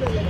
¿Qué es lo que